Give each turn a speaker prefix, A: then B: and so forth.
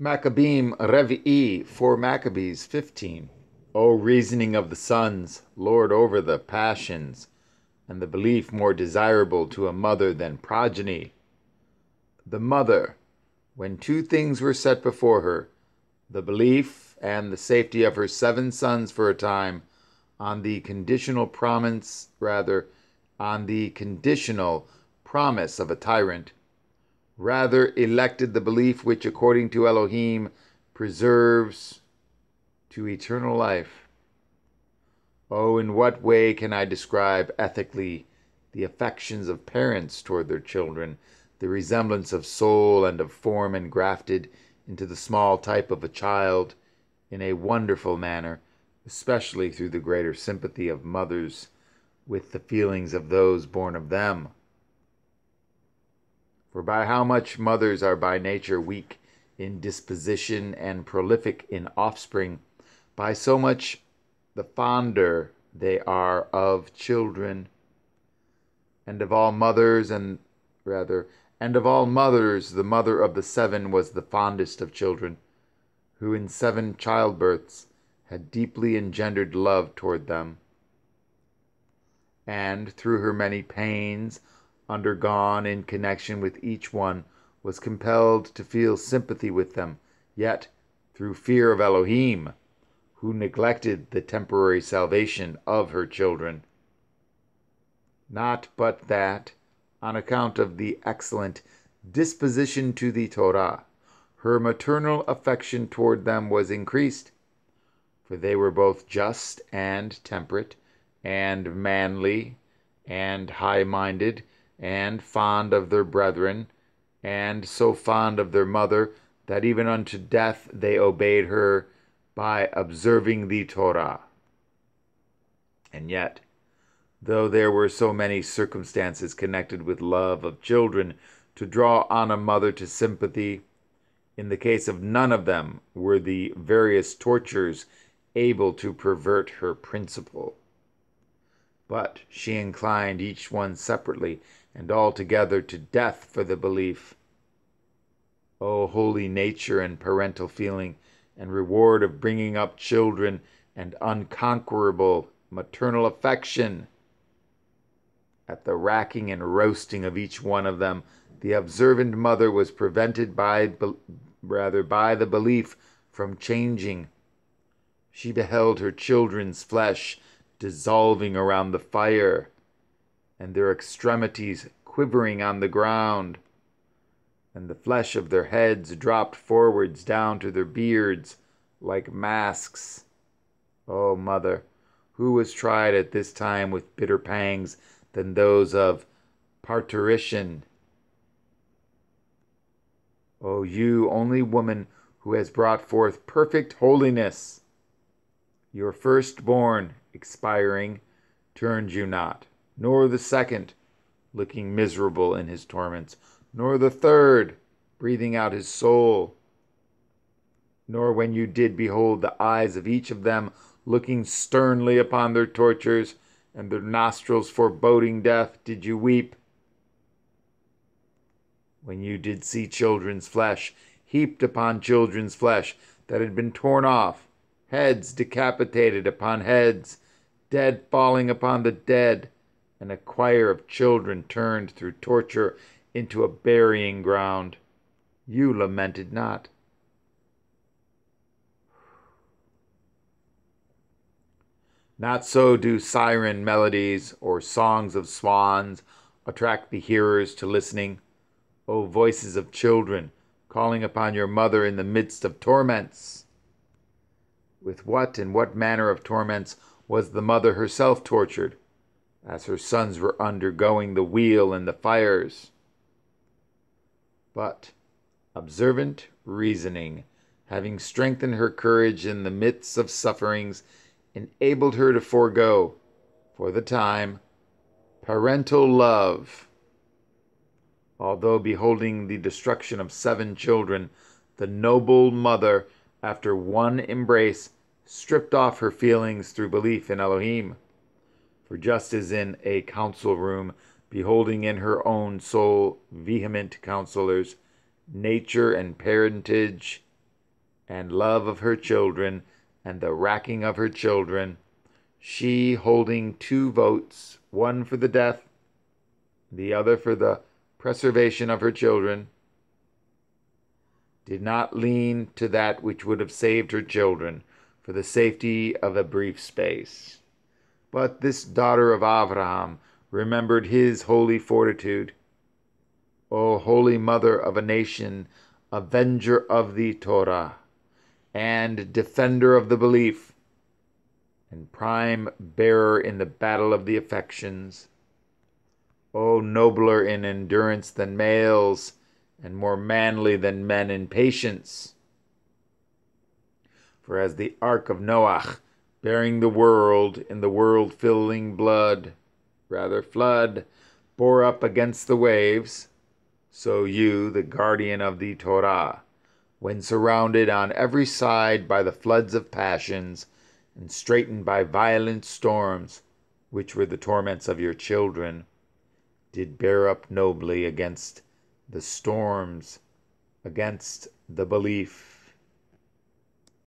A: Maccabim Revi'i, 4 Maccabees 15. O reasoning of the sons, lord over the passions, and the belief more desirable to a mother than progeny. The mother, when two things were set before her, the belief and the safety of her seven sons for a time, on the conditional promise, rather, on the conditional promise of a tyrant, rather elected the belief which, according to Elohim, preserves to eternal life. Oh, in what way can I describe ethically the affections of parents toward their children, the resemblance of soul and of form engrafted into the small type of a child in a wonderful manner, especially through the greater sympathy of mothers with the feelings of those born of them? For by how much mothers are by nature weak in disposition and prolific in offspring, by so much the fonder they are of children. And of all mothers, and rather, and of all mothers, the mother of the seven was the fondest of children, who in seven childbirths had deeply engendered love toward them. And through her many pains, undergone in connection with each one, was compelled to feel sympathy with them, yet, through fear of Elohim, who neglected the temporary salvation of her children. Not but that, on account of the excellent disposition to the Torah, her maternal affection toward them was increased, for they were both just and temperate, and manly, and high minded, and fond of their brethren, and so fond of their mother that even unto death they obeyed her by observing the Torah. And yet, though there were so many circumstances connected with love of children to draw on a mother to sympathy, in the case of none of them were the various tortures able to pervert her principle. But she inclined each one separately and altogether to death for the belief. O holy nature and parental feeling, and reward of bringing up children, and unconquerable maternal affection! At the racking and roasting of each one of them, the observant mother was prevented by, rather, by the belief from changing. She beheld her children's flesh dissolving around the fire and their extremities quivering on the ground, and the flesh of their heads dropped forwards down to their beards like masks. O oh, mother, who was tried at this time with bitter pangs than those of parturition? O oh, you only woman who has brought forth perfect holiness! Your firstborn, expiring, turned you not nor the second, looking miserable in his torments, nor the third, breathing out his soul. Nor when you did behold the eyes of each of them looking sternly upon their tortures, and their nostrils foreboding death, did you weep. When you did see children's flesh heaped upon children's flesh that had been torn off, heads decapitated upon heads, dead falling upon the dead, and a choir of children turned through torture into a burying ground. You lamented not. Not so do siren melodies or songs of swans attract the hearers to listening. O voices of children, calling upon your mother in the midst of torments! With what and what manner of torments was the mother herself tortured? As her sons were undergoing the wheel and the fires. But observant reasoning, having strengthened her courage in the midst of sufferings, enabled her to forego, for the time, parental love. Although beholding the destruction of seven children, the noble mother, after one embrace, stripped off her feelings through belief in Elohim. For just as in a council room, beholding in her own soul vehement counselors, nature and parentage and love of her children and the racking of her children, she holding two votes, one for the death, the other for the preservation of her children, did not lean to that which would have saved her children for the safety of a brief space. But this daughter of Abraham remembered his holy fortitude. O holy mother of a nation, avenger of the Torah, and defender of the belief, and prime bearer in the battle of the affections. O nobler in endurance than males, and more manly than men in patience. For as the ark of Noach, bearing the world in the world filling blood, rather flood, bore up against the waves, so you, the guardian of the Torah, when surrounded on every side by the floods of passions, and straitened by violent storms, which were the torments of your children, did bear up nobly against the storms, against the belief